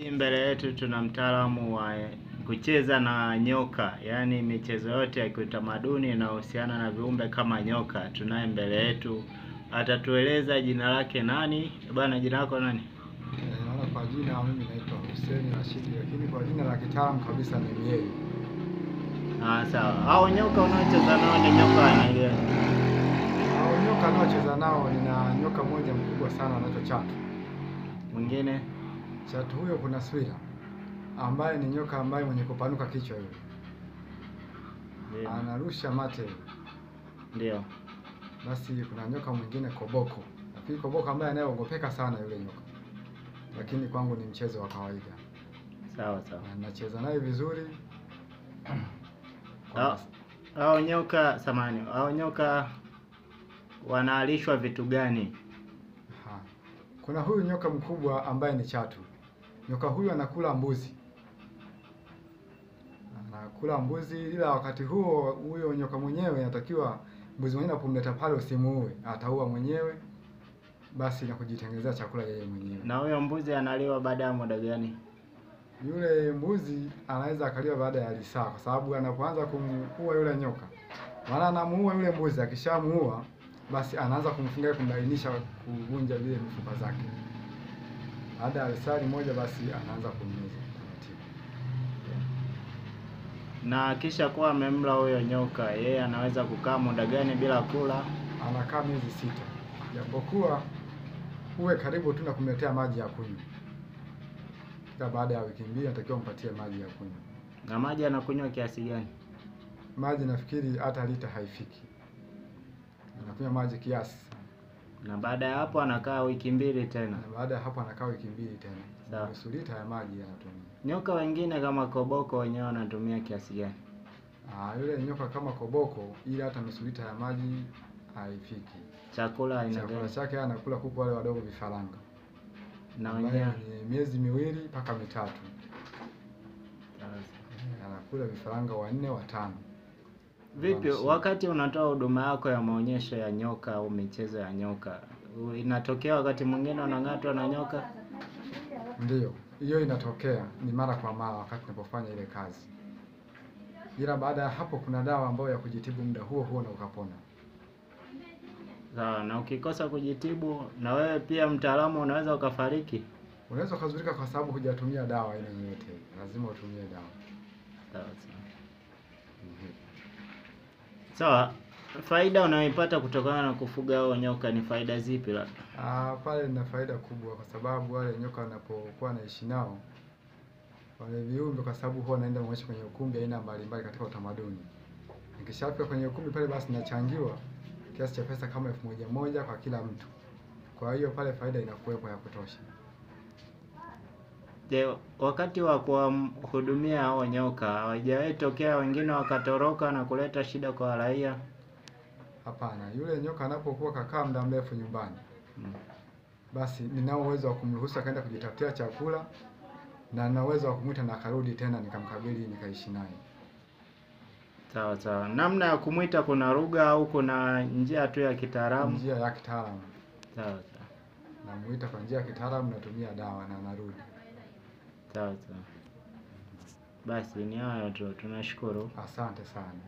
Hii mbele yetu tuna mtaalamu wa kucheza na nyoka, yaani michezo yote ya kiutamaduni inayohusiana na viumbe kama nyoka. Tunaye mbele yetu, atatueleza jina lake nani. Bwana, jina lako nani? Eh, Naona kwa jina mimi naitwa Hussein Rashidi, lakini kwa jina la kitaalamu kabisa ni Mieli. Ah, sawa. Hao nyoka unaocheza nao ni nyoka wa aina gani? Hao nyoka unaocheza nao, nina nyoka moja mkubwa sana anaitwa chatu. Mwingine? Chatu huyo kuna swira ambaye ni nyoka ambaye mwenye kupanuka kichwa hiyo anarusha mate. Ndio. Basi kuna nyoka mwingine koboko, lakini koboko ambaye anayeogopeka sana yule nyoka, lakini kwangu ni mchezo wa kawaida Sawa sawa. na nacheza naye vizuri. Hao- Hao nyoka samani, hao nyoka wanaalishwa vitu gani? Ha. Kuna huyu nyoka mkubwa ambaye ni chatu. Nyoka huyu anakula mbuzi, anakula mbuzi, ila wakati huo huyo nyoka mwenyewe anatakiwa mbuzi mwenyewe napomleta pale usimuue, ataua mwenyewe basi na kujitengenezea chakula yeye mwenyewe. Na huyo mbuzi analiwa baada ya muda gani? Yule mbuzi anaweza akaliwa baada ya lisaa, kwa sababu anapoanza kumuua yule nyoka, maana anamuua yule mbuzi, akishamuua basi anaanza kumfunga, kumbainisha, kuvunja vile mifupa zake. Baada ya risali moja, basi anaanza kummeza taratibu. Na kisha kuwa amemla huyo nyoka, yeye anaweza kukaa muda gani bila kula? Anakaa miezi sita, japokuwa uwe karibu tu na kumletea maji ya kunywa. Kila baada ya wiki mbili natakiwa mpatie maji ya kunywa. Na maji anakunywa kiasi gani? Maji nafikiri hata lita haifiki, anakunywa maji kiasi Na baada ya hapo anakaa wiki mbili tena. na baada ya hapo anakaa wiki mbili tena, nusu lita ya maji anatumia. Nyoka wengine kama koboko wenyewe wanatumia kiasi gani? Ah, yule nyoka kama koboko, ili hata nusu lita ya maji haifiki. Chakula aina Chakula gani? chake anakula kuku wale wadogo vifaranga, Na wenyewe miezi miwili mpaka mitatu, anakula vifaranga wanne watano. Vipi wakati unatoa huduma yako ya maonyesho ya nyoka au michezo ya nyoka, inatokea wakati mwingine unang'atwa na nyoka? ndio hiyo inatokea ni mara kwa mara wakati ninapofanya ile kazi, ila baada ya hapo kuna dawa ambayo ya kujitibu muda huo huo na ukapona. Sawa. Na ukikosa kujitibu, na wewe pia mtaalamu, unaweza ukafariki. Unaweza ukazurika kwa sababu hujatumia dawa aina yoyote, lazima utumie dawa. Sawa sawa. Sawa. Faida unayoipata kutokana na kufuga hao nyoka ni faida zipi labda? Ah, pale na faida kubwa kwa sababu wale nyoka wanapokuwa naishi nao wale viumbe, kwa sababu huwa naenda mwisho kwenye ukumbi aina mbalimbali katika utamaduni. Nikishafika kwenye ukumbi pale, basi nachangiwa kiasi cha pesa kama elfu moja moja kwa kila mtu. Kwa hiyo pale faida inakuwepo ya kutosha. Je, wakati wa kuwahudumia hao nyoka hawajawahi tokea wengine wakatoroka na kuleta shida kwa raia? Hapana, yule nyoka anapokuwa kakaa muda mrefu nyumbani, Mm. basi ninao uwezo wa kumruhusu akaenda kujitafutia chakula na nina uwezo wa kumwita na akarudi tena nikamkabili nikaishi naye. Sawa sawa. Namna ya kumwita kuna lugha au kuna njia tu ya kitaalamu? Njia ya kitaalamu Sawa sawa. namuita kwa njia ya kitaalamu, natumia dawa na narudi. Sawa sawa. Basi ni hayo tu, tunashukuru. Asante sana.